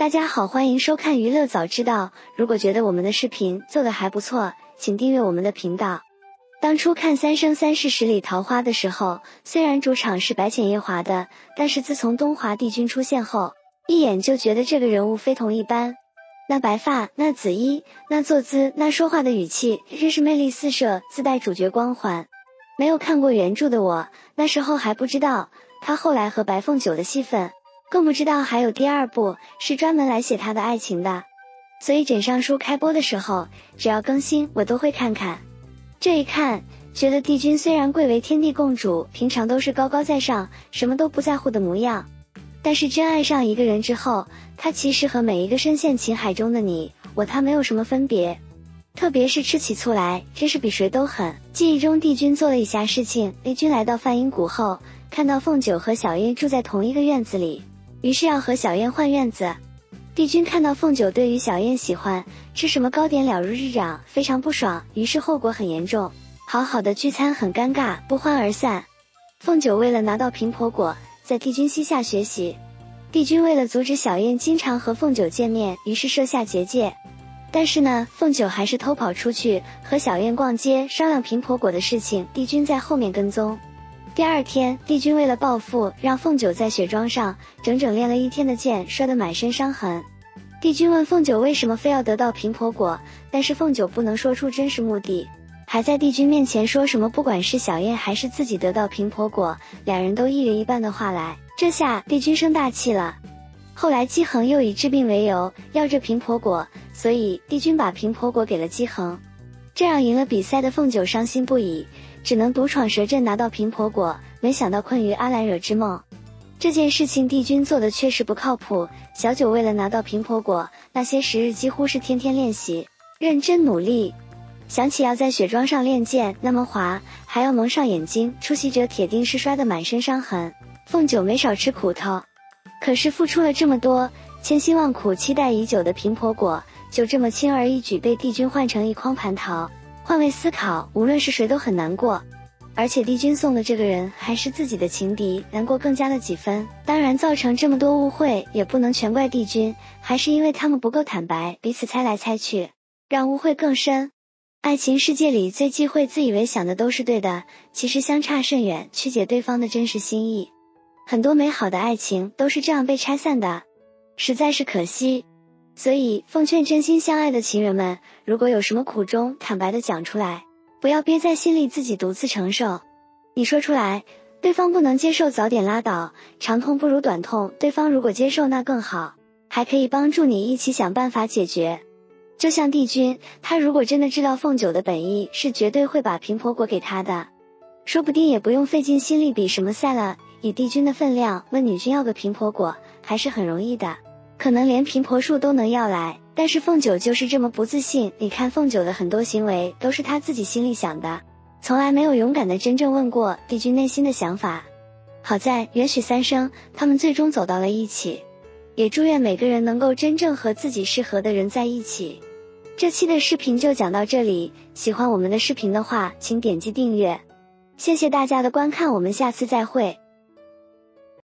大家好，欢迎收看娱乐早知道。如果觉得我们的视频做的还不错，请订阅我们的频道。当初看《三生三世十里桃花》的时候，虽然主场是白浅夜华的，但是自从东华帝君出现后，一眼就觉得这个人物非同一般。那白发，那紫衣，那坐姿，那说话的语气，真是魅力四射，自带主角光环。没有看过原著的我，那时候还不知道他后来和白凤九的戏份，更不知道还有第二部是专门来写他的爱情的。所以枕上书开播的时候，只要更新我都会看看。这一看，觉得帝君虽然贵为天地共主，平常都是高高在上，什么都不在乎的模样。但是真爱上一个人之后，他其实和每一个深陷情海中的你我他没有什么分别，特别是吃起醋来，真是比谁都狠。记忆中帝君做了以下事情：帝君来到梵音谷后，看到凤九和小燕住在同一个院子里，于是要和小燕换院子。帝君看到凤九对于小燕喜欢，吃什么糕点了如指掌，非常不爽，于是后果很严重。好好的聚餐很尴尬，不欢而散。凤九为了拿到平婆果。在帝君膝下学习，帝君为了阻止小燕经常和凤九见面，于是设下结界。但是呢，凤九还是偷跑出去和小燕逛街，商量平婆果的事情。帝君在后面跟踪。第二天，帝君为了报复，让凤九在雪桩上整整练了一天的剑，摔得满身伤痕。帝君问凤九为什么非要得到平婆果，但是凤九不能说出真实目的。还在帝君面前说什么，不管是小燕还是自己得到平婆果，两人都一人一半的话来。这下帝君生大气了。后来姬恒又以治病为由要这平婆果，所以帝君把平婆果给了姬恒。这让赢了比赛的凤九伤心不已，只能独闯蛇阵拿到平婆果。没想到困于阿兰惹之梦，这件事情帝君做的确实不靠谱。小九为了拿到平婆果，那些时日几乎是天天练习，认真努力。想起要在雪桩上练剑那么滑，还要蒙上眼睛，出席者铁定是摔得满身伤痕。凤九没少吃苦头，可是付出了这么多，千辛万苦期待已久的平婆果，就这么轻而易举被帝君换成一筐蟠桃。换位思考，无论是谁都很难过，而且帝君送的这个人还是自己的情敌，难过更加了几分。当然，造成这么多误会，也不能全怪帝君，还是因为他们不够坦白，彼此猜来猜去，让误会更深。爱情世界里最忌讳自以为想的都是对的，其实相差甚远，曲解对方的真实心意。很多美好的爱情都是这样被拆散的，实在是可惜。所以奉劝真心相爱的情人们，如果有什么苦衷，坦白的讲出来，不要憋在心里自己独自承受。你说出来，对方不能接受，早点拉倒，长痛不如短痛。对方如果接受，那更好，还可以帮助你一起想办法解决。就像帝君，他如果真的知道凤九的本意，是绝对会把平婆果给他的，说不定也不用费尽心力比什么赛了。以帝君的分量，问女君要个平婆果还是很容易的，可能连贫婆树都能要来。但是凤九就是这么不自信，你看凤九的很多行为都是他自己心里想的，从来没有勇敢的真正问过帝君内心的想法。好在缘许三生，他们最终走到了一起，也祝愿每个人能够真正和自己适合的人在一起。这期的视频就讲到这里，喜欢我们的视频的话，请点击订阅，谢谢大家的观看，我们下次再会。